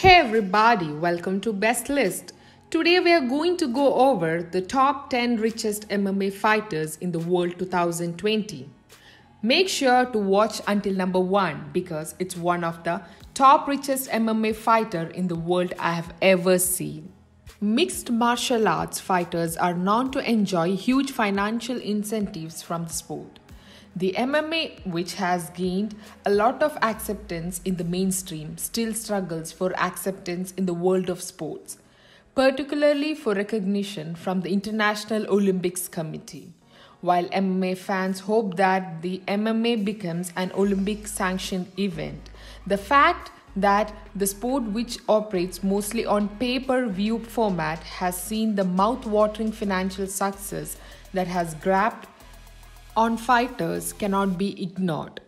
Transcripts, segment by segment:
Hey everybody, welcome to Best List. Today we are going to go over the top 10 richest MMA fighters in the world 2020. Make sure to watch until number 1 because it's one of the top richest MMA fighter in the world I have ever seen. Mixed martial arts fighters are known to enjoy huge financial incentives from the sport. The MMA, which has gained a lot of acceptance in the mainstream, still struggles for acceptance in the world of sports, particularly for recognition from the International Olympics Committee. While MMA fans hope that the MMA becomes an Olympic sanctioned event, the fact that the sport which operates mostly on pay-per-view format has seen the mouth-watering financial success that has grabbed on fighters cannot be ignored.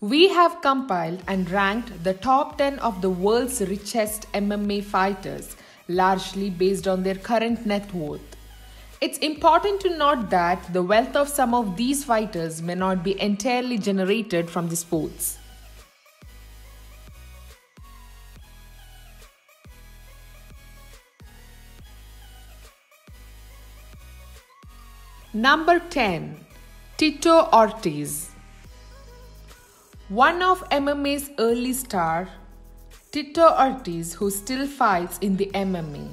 We have compiled and ranked the top 10 of the world's richest MMA fighters, largely based on their current net worth. It's important to note that the wealth of some of these fighters may not be entirely generated from the sports. Number 10 Tito Ortiz One of MMA's early stars, Tito Ortiz, who still fights in the MMA,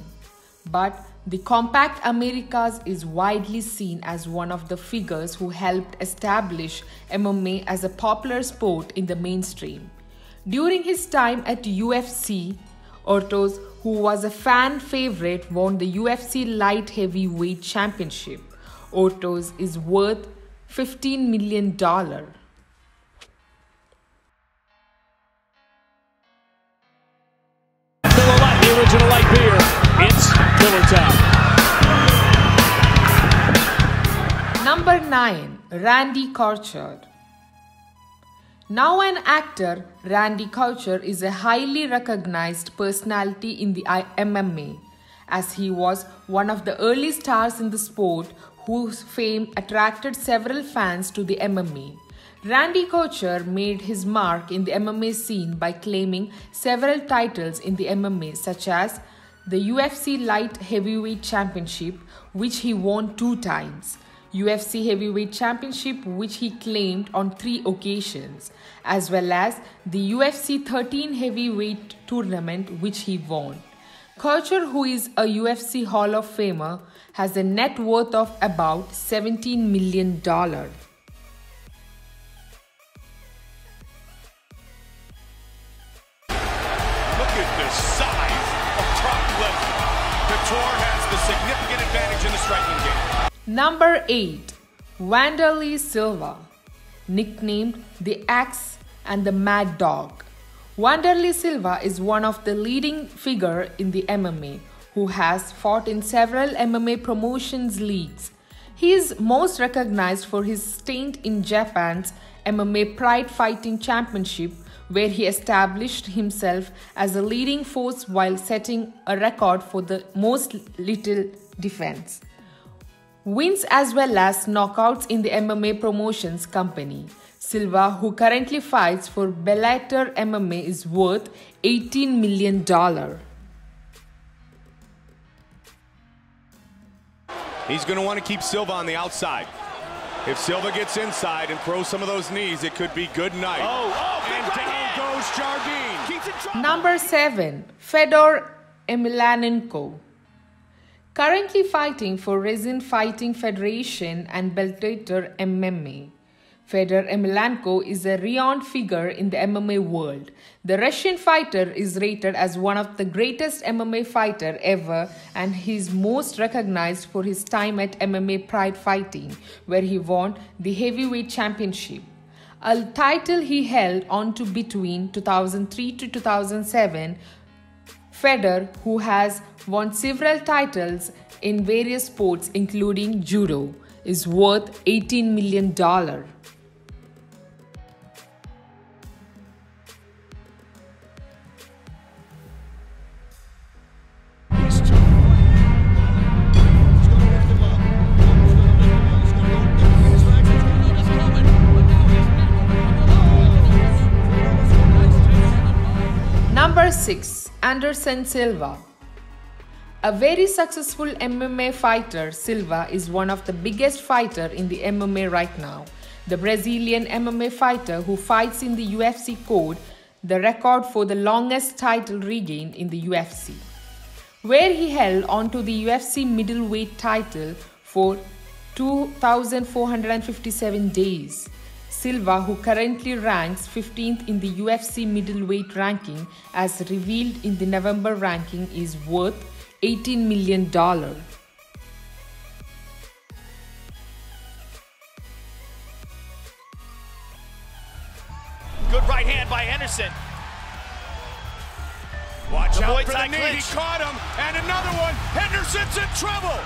but the Combate Americas is widely seen as one of the figures who helped establish MMA as a popular sport in the mainstream. During his time at UFC, Ortiz, who was a fan favorite, won the UFC Light Heavyweight Championship. Ortiz is worth $15 million. Miller Lite, the original light beer. It's Miller Number 9 Randy Couture. Now an actor, Randy Couture is a highly recognized personality in the MMA, as he was one of the early stars in the sport whose fame attracted several fans to the MMA. Randy Couture made his mark in the MMA scene by claiming several titles in the MMA, such as the UFC Light Heavyweight Championship, which he won two times, UFC Heavyweight Championship, which he claimed on three occasions, as well as the UFC 13 Heavyweight Tournament, which he won. Couture, who is a UFC Hall of Famer, has a net worth of about $17 million. Look at the size of Brock Lesnar. Couture has the significant advantage in the striking game. Number 8 Wanderlei Silva, nicknamed the Axe and the Mad Dog. Wanderlei Silva is one of the leading figure in the MMA who has fought in several MMA promotions leagues. He is most recognized for his stint in Japan's MMA Pride Fighting Championship where he established himself as a leading force while setting a record for the most little defense. Wins as well as knockouts in the MMA promotions company. Silva, who currently fights for Bellator MMA, is worth $18 million. He's going to want to keep Silva on the outside. If Silva gets inside and throws some of those knees, it could be good night. Oh, oh, and right down hand. goes Jardine. Keeps it dropped. Number 7. Fedor Emelianenko. Currently fighting for Rizin Fighting Federation and Bellator MMA. Fedor Emelianenko is a renowned figure in the MMA world. The Russian fighter is rated as one of the greatest MMA fighter ever and he is most recognized for his time at MMA Pride Fighting where he won the heavyweight championship a title he held on to between 2003 to 2007 Fedor, who has won several titles in various sports, including judo, is worth $18 million. Number 6 Anderson Silva. A very successful MMA fighter, Silva is one of the biggest fighter in the MMA right now. The Brazilian MMA fighter who fights in the UFC code the record for the longest title regain in the UFC, where he held onto the UFC middleweight title for 2,457 days. Silva, who currently ranks 15th in the UFC middleweight ranking as revealed in the November ranking, is worth $18 million. Good right hand by Henderson. Watch The out for the knee. He caught him. And another one. Henderson's in trouble.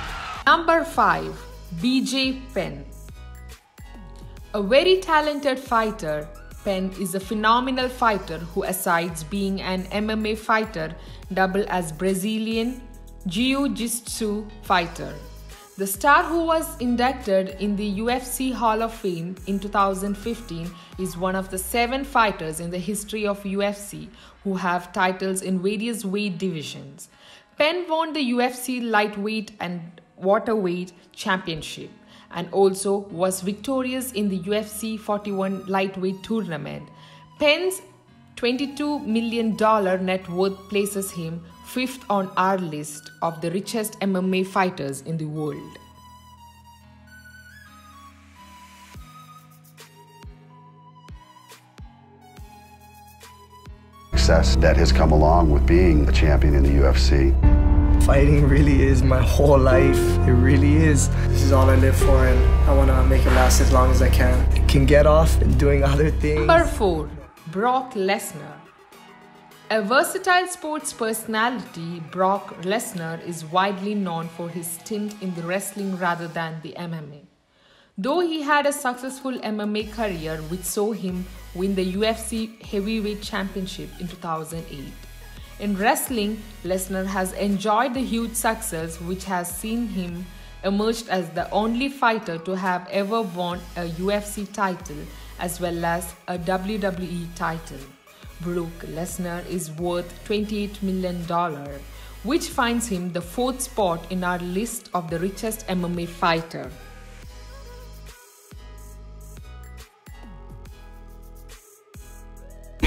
Number 5. BJ Penn. A very talented fighter, Penn is a phenomenal fighter who, asides being an MMA fighter, double as Brazilian Jiu-Jitsu fighter. The star who was inducted in the UFC Hall of Fame in 2015 is one of the seven fighters in the history of UFC who have titles in various weight divisions. Penn won the UFC lightweight and welterweight championship and also was victorious in the UFC 41 lightweight tournament. Penn's $22 million net worth places him fifth on our list of the richest MMA fighters in the world. Success that has come along with being a champion in the UFC. Fighting really is my whole life. It really is. This is all I live for, and I want to make it last as long as I can. Can get off and doing other things. Number 4. Brock Lesnar. A versatile sports personality, Brock Lesnar is widely known for his stint in the wrestling rather than the MMA. Though he had a successful MMA career which saw him win the UFC Heavyweight Championship in 2008. In wrestling, Lesnar has enjoyed the huge success which has seen him emerged as the only fighter to have ever won a UFC title as well as a WWE title. Brock Lesnar is worth $28 million, which finds him the fourth spot in our list of the richest MMA fighter.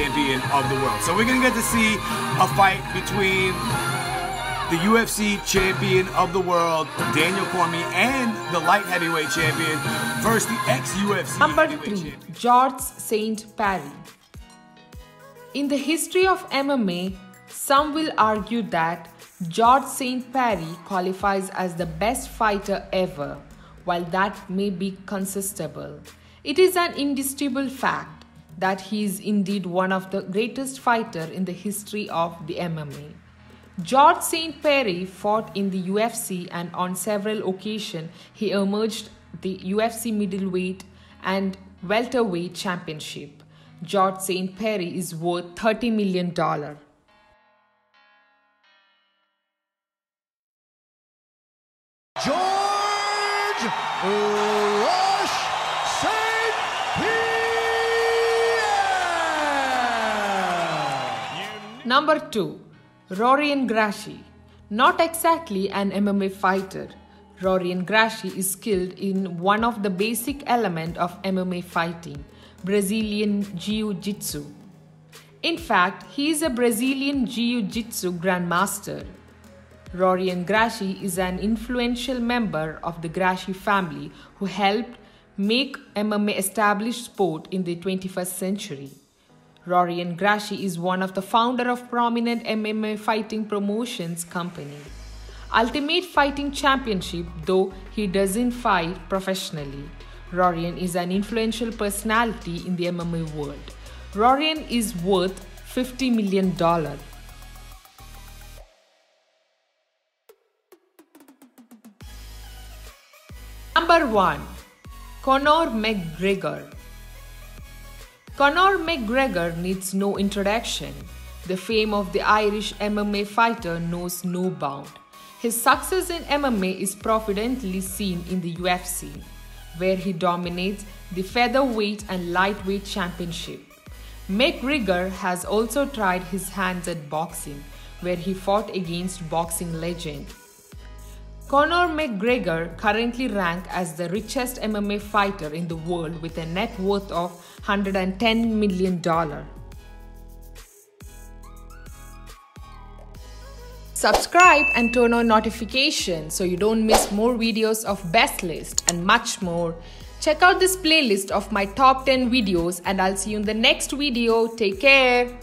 Champion of the world. So we're gonna get to see a fight between the UFC champion of the world, Daniel Cormier, and the light heavyweight champion versus the ex-UFC Number 3. champion. George St-Pierre. In the history of MMA, some will argue that George St-Pierre qualifies as the best fighter ever, while that may be contestable. It is an indisputable fact that he is indeed one of the greatest fighter in the history of the MMA. George St-Pierre fought in the UFC and on several occasions he emerged the UFC middleweight and welterweight championship. George St-Pierre is worth $30 million. George Number 2. Rorion Gracie. Not exactly an MMA fighter. Rorion Gracie is skilled in one of the basic elements of MMA fighting, Brazilian Jiu-Jitsu. In fact, he is a Brazilian Jiu-Jitsu grandmaster. Rorion Gracie is an influential member of the Gracie family who helped make MMA established sport in the 21st century. Rorion Gracie is one of the founder of prominent MMA fighting promotions company. Ultimate Fighting Championship, though he doesn't fight professionally. Rorion is an influential personality in the MMA world. Rorion is worth $50 million. Number 1. Conor McGregor. Conor McGregor needs no introduction. The fame of the Irish MMA fighter knows no bound. His success in MMA is prominently seen in the UFC, where he dominates the featherweight and lightweight championship. McGregor has also tried his hands at boxing, where he fought against boxing legend. Conor McGregor currently ranks as the richest MMA fighter in the world with a net worth of $110 million. Subscribe and turn on notifications so you don't miss more videos of Best List and much more. Check out this playlist of my top 10 videos and I'll see you in the next video. Take care.